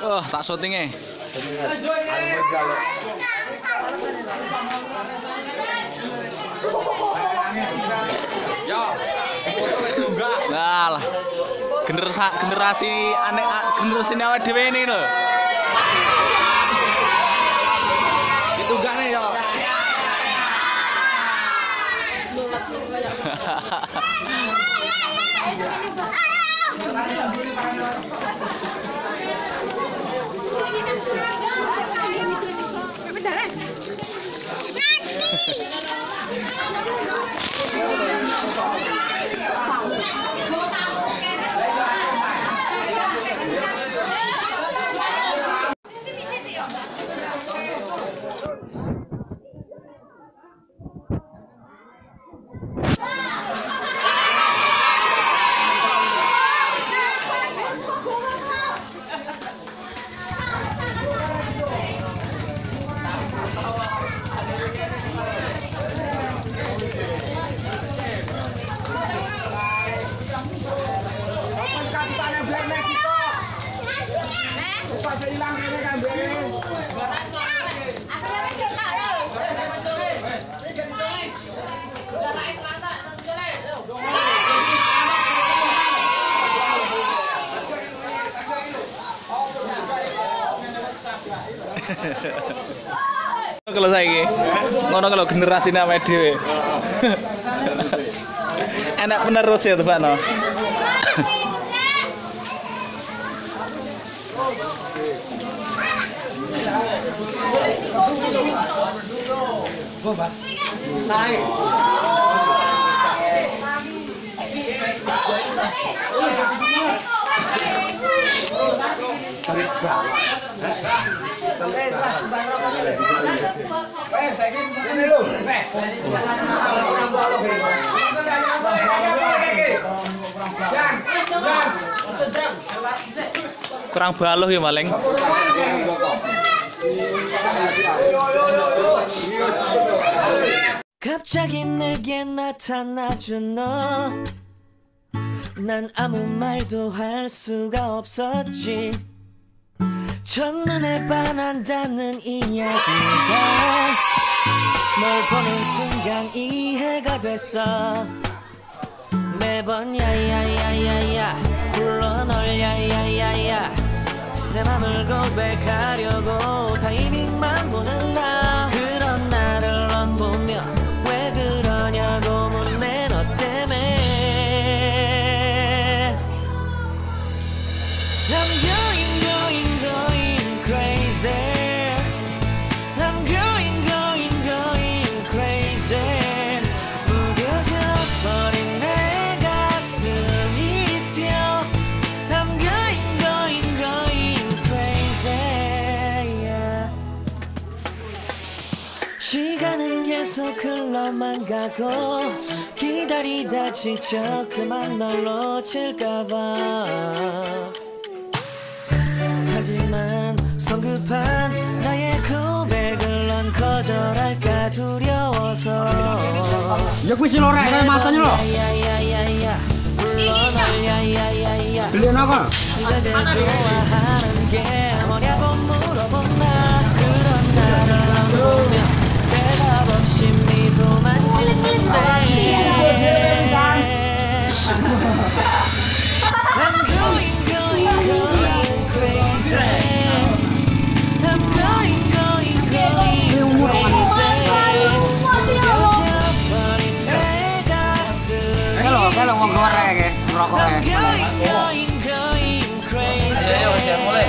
Oh, tak syutinge. Eh? Yo. Nah, generasi generasi aneh generasi awal dewi ini loh. Itu gak nih yo. Hahaha. Black Nike Buka saya hilang ini kan kalau saya ngono kalau generasi nama dhewe. Enak penerus ya Pak no? Vâng bạn. Này. Tarik berapa? Eh, saya ini lu. Kurang baluh ya maling. 갑자기 내게 나타나준 너. 난 아무 말도 할 수가 없었지. 첫눈에 반한다는 이야기가 널 보는 순간 이해가 됐어. 매번 야야야야야 내 맘을 고백하려고 타이밍만 보는 나. 그런 나를 넌 보며 왜 그러냐고 묻네 너 때문에 I'm going 시간은 계속 흘러만 가고 기다리다 지쳐 그만 널 놓칠까봐. 하지만 성급한 나의 고백을 넌 거절할까 두려워서. Ya kuwi sing lorek kae matanya lho. 야야야야야 불러 널 야야야야. Beliin apa? 네가 mau mau goreng ya, merokoknya. Ayo, ayo, siap mulai.